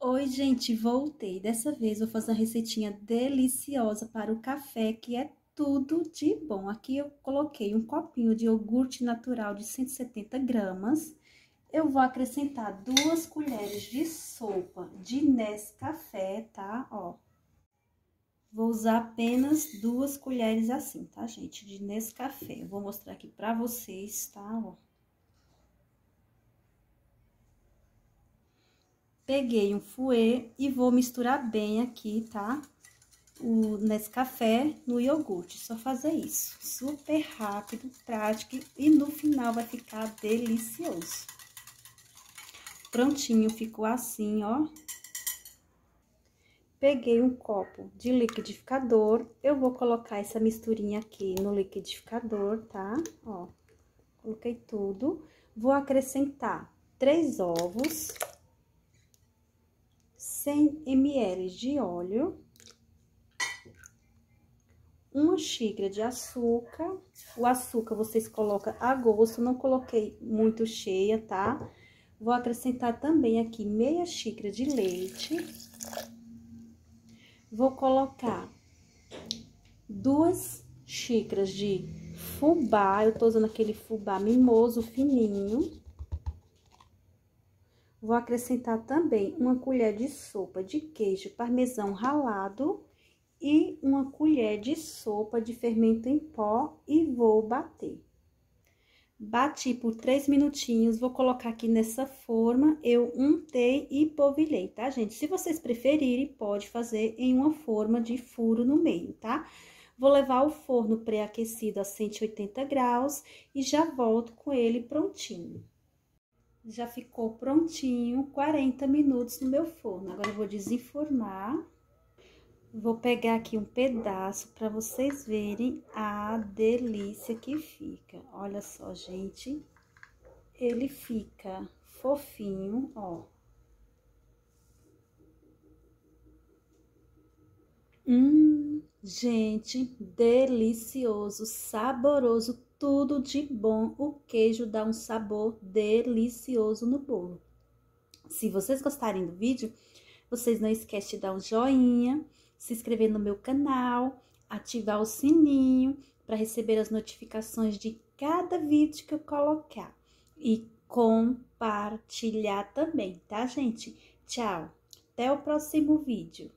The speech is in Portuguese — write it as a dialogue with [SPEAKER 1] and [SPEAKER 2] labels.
[SPEAKER 1] Oi, gente, voltei. Dessa vez vou fazer uma receitinha deliciosa para o café, que é tudo de bom. Aqui eu coloquei um copinho de iogurte natural de 170 gramas. Eu vou acrescentar duas colheres de sopa de Nescafé, tá? Ó. Vou usar apenas duas colheres assim, tá, gente? De Nescafé. Eu vou mostrar aqui pra vocês, tá? Ó. Peguei um fouet e vou misturar bem aqui, tá? O Nescafé no iogurte, só fazer isso. Super rápido, prático e no final vai ficar delicioso. Prontinho, ficou assim, ó. Peguei um copo de liquidificador, eu vou colocar essa misturinha aqui no liquidificador, tá? Ó, coloquei tudo. Vou acrescentar três ovos 100 ml de óleo, uma xícara de açúcar. O açúcar vocês colocam a gosto, não coloquei muito cheia, tá? Vou acrescentar também aqui meia xícara de leite. Vou colocar duas xícaras de fubá, eu tô usando aquele fubá mimoso fininho. Vou acrescentar também uma colher de sopa de queijo parmesão ralado e uma colher de sopa de fermento em pó e vou bater. Bati por três minutinhos, vou colocar aqui nessa forma, eu untei e polvilhei, tá, gente? Se vocês preferirem, pode fazer em uma forma de furo no meio, tá? Vou levar ao forno pré-aquecido a 180 graus e já volto com ele prontinho já ficou prontinho, 40 minutos no meu forno. Agora, eu vou desenformar. Vou pegar aqui um pedaço para vocês verem a delícia que fica. Olha só, gente. Ele fica fofinho, ó. Hum, gente, delicioso, saboroso, tudo de bom. O queijo dá um sabor delicioso no bolo. Se vocês gostarem do vídeo, vocês não esquecem de dar um joinha, se inscrever no meu canal, ativar o sininho para receber as notificações de cada vídeo que eu colocar. E compartilhar também, tá, gente? Tchau! Até o próximo vídeo.